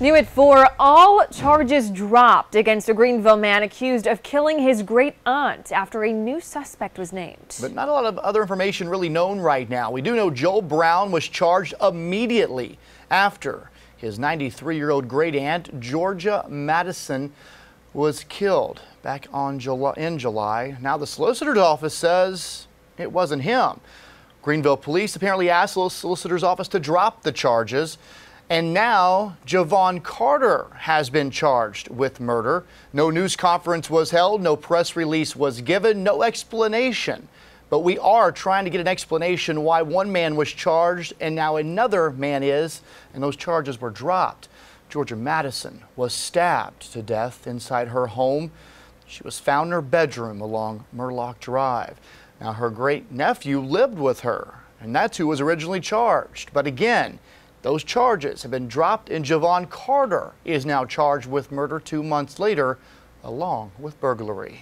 New at 4, all charges dropped against a Greenville man accused of killing his great aunt after a new suspect was named. But not a lot of other information really known right now. We do know Joe Brown was charged immediately after his 93-year-old great aunt, Georgia Madison, was killed back on July, in July. Now the solicitor's office says it wasn't him. Greenville police apparently asked the solicitor's office to drop the charges. And now Javon Carter has been charged with murder. No news conference was held, no press release was given, no explanation. But we are trying to get an explanation why one man was charged and now another man is, and those charges were dropped. Georgia Madison was stabbed to death inside her home. She was found in her bedroom along Murlock Drive. Now, her great nephew lived with her, and that's who was originally charged. But again, those charges have been dropped, and Javon Carter is now charged with murder two months later, along with burglary.